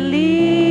believe.